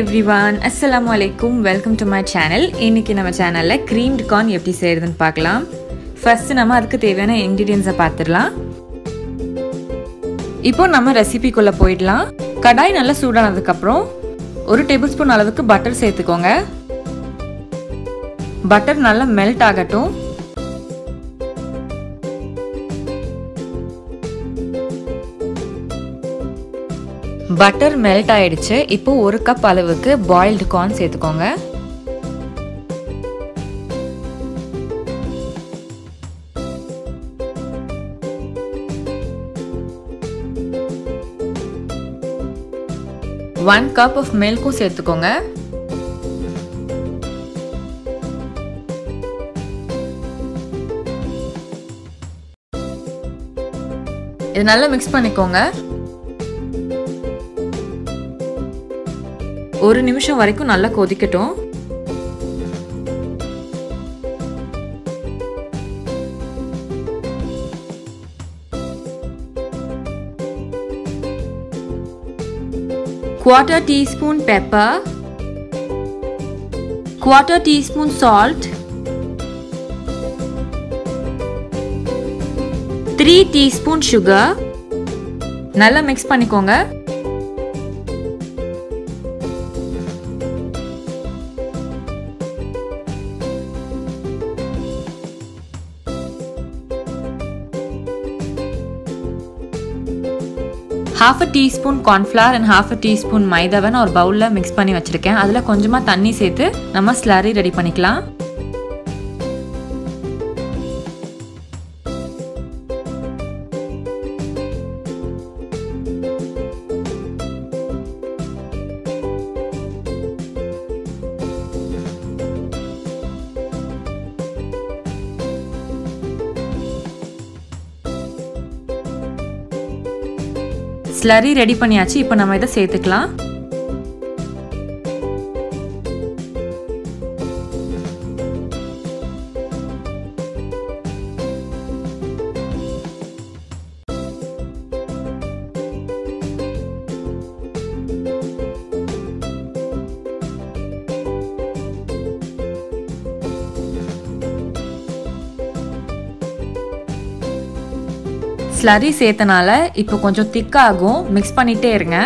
Everyone அஸ்லாம் வலைக்கும் welcome to my channel இன்னைக்கு நம்ம சேனலில் க்ரீம்டு கார்ன் எப்படி செய்கிறதுன்னு பார்க்கலாம். ஃபஸ்ட்டு நம்ம அதுக்கு தேவையான இன்க்ரீடியன்ஸை பார்த்துடலாம். இப்போ நம்ம ரெசிபிக்குள்ளே போயிடலாம். கடாய் நல்லா சூடானதுக்கப்புறம் ஒரு டேபிள் ஸ்பூன் அளவுக்கு பட்டர் சேர்த்துக்கோங்க. பட்டர் நல்லா மெல்ட் ஆகட்டும். பட்டர் மெல்ட் ஆயிடுச்சு. இப்போ ஒரு கப் அளவுக்கு பாயில்டு கார்ன் சேர்த்துக்கோங்க. ஒன் கப் ஆஃப் மில்க்கும் சேர்த்துக்கோங்க. இது நல்லா மிக்ஸ் பண்ணிக்கோங்க. ஒரு நிமிஷம் வரைக்கும் நல்லா கொதிக்கட்டும் quarter teaspoon pepper quarter teaspoon salt 3 teaspoon sugar நல்லா மிக்ஸ் பண்ணிக்கோங்க half a teaspoon cornflour and half a teaspoon மைதாவை நான் ஒரு பவுலில் மிக்ஸ் பண்ணி வச்சுருக்கேன். அதில் கொஞ்சமாக தண்ணி சேர்த்து நம்ம ஸ்லரி ரெடி பண்ணிக்கலாம். ஸ்லரி ரெடி பண்ணியாச்சு. இப்போ நம்ம இதை சேர்த்துக்கலாம். ஸ்லரி சேர்த்தனால இப்போ கொஞ்சம் திக்காகும் மிக்ஸ் பண்ணிகிட்டே இருங்க.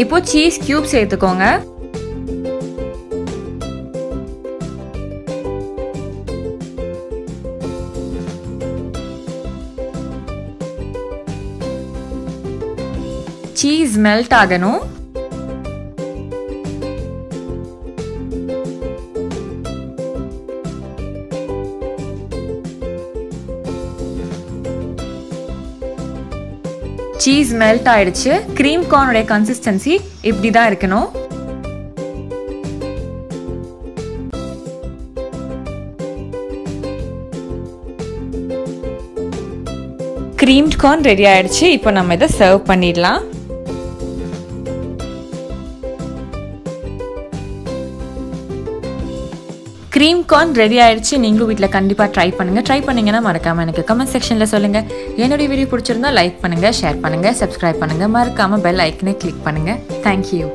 இப்போ சீஸ் கியூப் சேர்த்துக்கோங்க சீஸ் மெல்ட் ஆகணும். சீஸ் மெல்ட் ஆயிடுச்சு. க்ரீம் கார்னுடைய கன்சிஸ்டன்சி இப்படி தான் இருக்கணும். க்ரீம்ட் கார்ன் ரெடி ஆயிடுச்சு. இப்போ நம்ம இதை சர்வ் பண்ணிடலாம். க்ரீம் கார்ன் ரெடி ஆயிடுச்சு நீங்கள் வீட்டில் கண்டிப்பாக ட்ரை பண்ணுங்கள் ட்ரை பண்ணிங்கன்னா மறக்காமல் எனக்கு கமெண்ட் செக்ஷனில் சொல்லுங்கள் என்னுடைய வீடியோ பிடிச்சிருந்தா லைக் பண்ணுங்கள் ஷேர் பண்ணுங்கள் சப்ஸ்கிரைப் பண்ணுங்கள் மறக்காமல் பெல் ஐக்கனை கிளிக் பண்ணுங்கள் தேங்க்யூ